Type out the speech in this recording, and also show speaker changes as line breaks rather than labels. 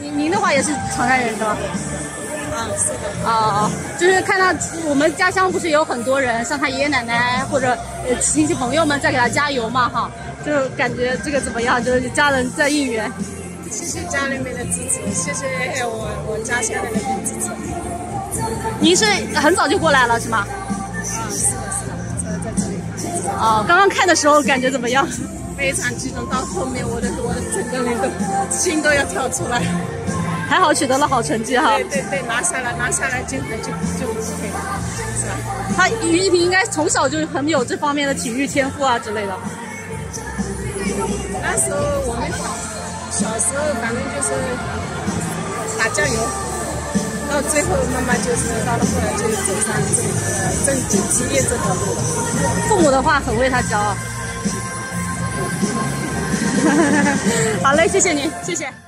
您您的话也是长沙人是吧？
啊，是的。
哦，就是看到我们家乡不是有很多人，像他爷爷奶奶或者呃亲戚朋友们在给他加油嘛哈，就感觉这个怎么样？就是家人在应援。
谢谢家里面的支持，谢谢我我家乡的人的支持。
您是很早就过来了是吗？
啊，是的，是的，在在这里。
哦，刚刚看的时候感觉怎么样？
非常激动，到后面我的我的整个人都心都要跳出来。
还好取得了好成绩哈。
对对对，拿下来拿下来就就就 OK 了，是吧？
他于一平应该从小就很有这方面的体育天赋啊之类的。
那时候我们小时候反正就是打酱油，到最后慢慢就是到了后来就走上这个正经职业这条路了。
父母的话很为他骄傲。好嘞，谢谢您，谢谢。